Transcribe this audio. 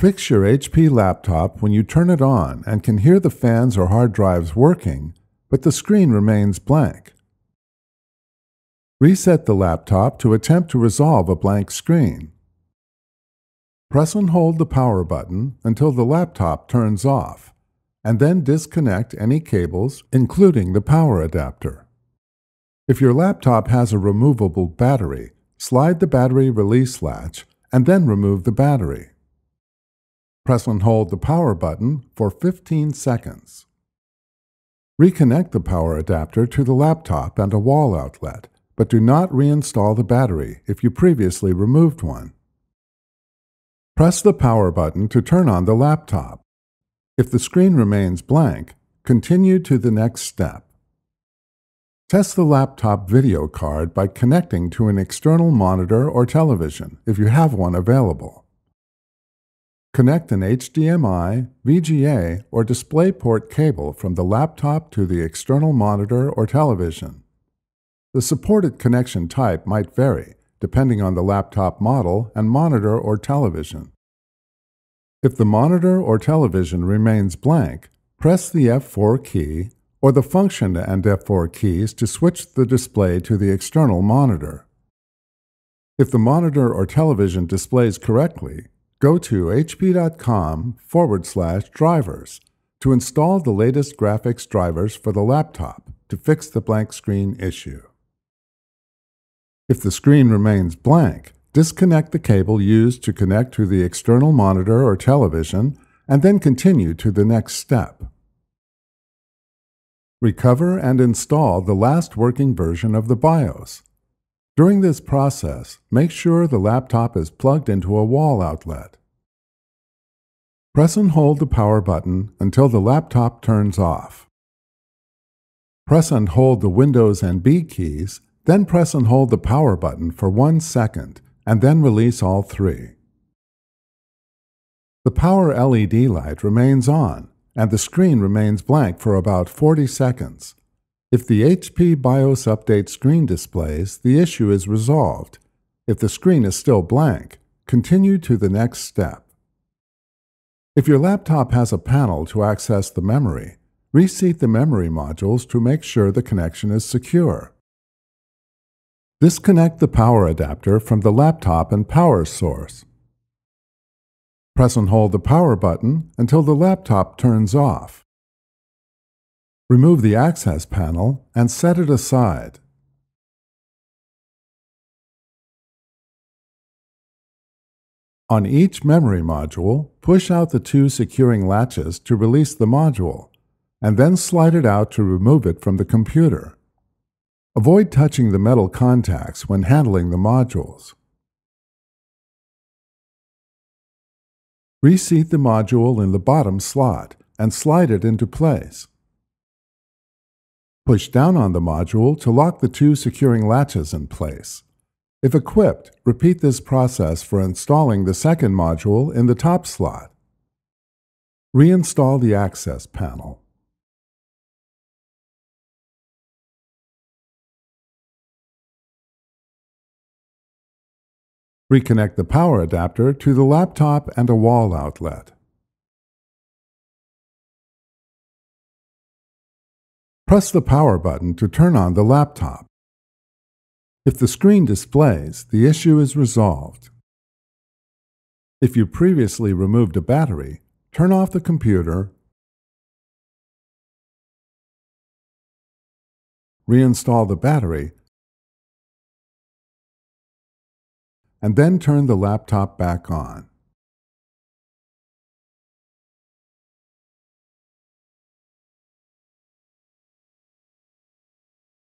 Fix your HP laptop when you turn it on and can hear the fans or hard drives working, but the screen remains blank. Reset the laptop to attempt to resolve a blank screen. Press and hold the power button until the laptop turns off, and then disconnect any cables, including the power adapter. If your laptop has a removable battery, slide the battery release latch and then remove the battery. Press and hold the power button for 15 seconds. Reconnect the power adapter to the laptop and a wall outlet, but do not reinstall the battery if you previously removed one. Press the power button to turn on the laptop. If the screen remains blank, continue to the next step. Test the laptop video card by connecting to an external monitor or television if you have one available. Connect an HDMI, VGA, or DisplayPort cable from the laptop to the external monitor or television. The supported connection type might vary depending on the laptop model and monitor or television. If the monitor or television remains blank, press the F4 key or the function and F4 keys to switch the display to the external monitor. If the monitor or television displays correctly, Go to hp.com forward slash drivers to install the latest graphics drivers for the laptop to fix the blank screen issue. If the screen remains blank, disconnect the cable used to connect to the external monitor or television and then continue to the next step. Recover and install the last working version of the BIOS during this process, make sure the laptop is plugged into a wall outlet. Press and hold the power button until the laptop turns off. Press and hold the Windows and B keys, then press and hold the power button for one second, and then release all three. The power LED light remains on, and the screen remains blank for about 40 seconds. If the HP BIOS Update screen displays, the issue is resolved. If the screen is still blank, continue to the next step. If your laptop has a panel to access the memory, reseat the memory modules to make sure the connection is secure. Disconnect the power adapter from the laptop and power source. Press and hold the power button until the laptop turns off. Remove the access panel and set it aside. On each memory module, push out the two securing latches to release the module, and then slide it out to remove it from the computer. Avoid touching the metal contacts when handling the modules. Reseat the module in the bottom slot and slide it into place. Push down on the module to lock the two securing latches in place. If equipped, repeat this process for installing the second module in the top slot. Reinstall the access panel. Reconnect the power adapter to the laptop and a wall outlet. Press the power button to turn on the laptop. If the screen displays, the issue is resolved. If you previously removed a battery, turn off the computer, reinstall the battery, and then turn the laptop back on.